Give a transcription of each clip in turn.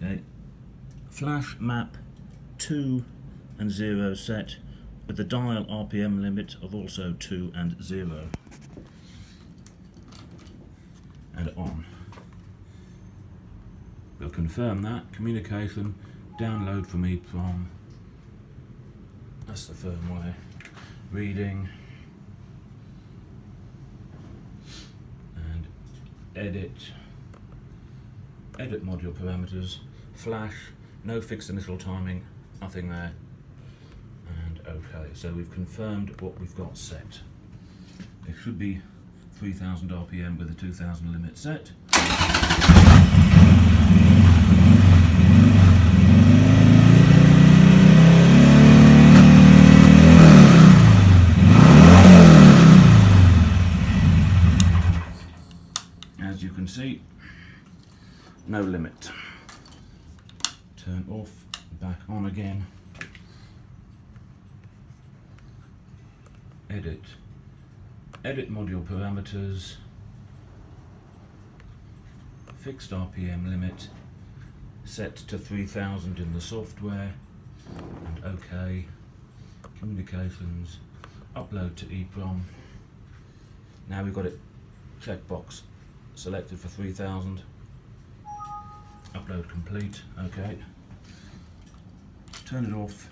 Okay, flash map 2 and 0 set with the dial RPM limit of also 2 and 0 and on. We'll confirm that. Communication, download for me from. That's the firmware. Reading. And edit. Edit module parameters. Flash. No fixed initial timing. Nothing there. And okay. So we've confirmed what we've got set. It should be 3000 RPM with a 2000 limit set. As you can see, no limit. Turn off, back on again. Edit. Edit module parameters. Fixed RPM limit. Set to 3000 in the software. And OK. Communications. Upload to EEPROM. Now we've got it checkbox selected for 3000 upload complete okay turn it off.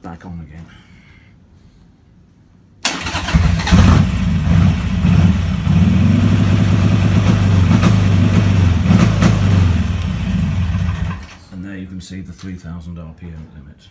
Back on again. And there you can see the 3000 rpm limit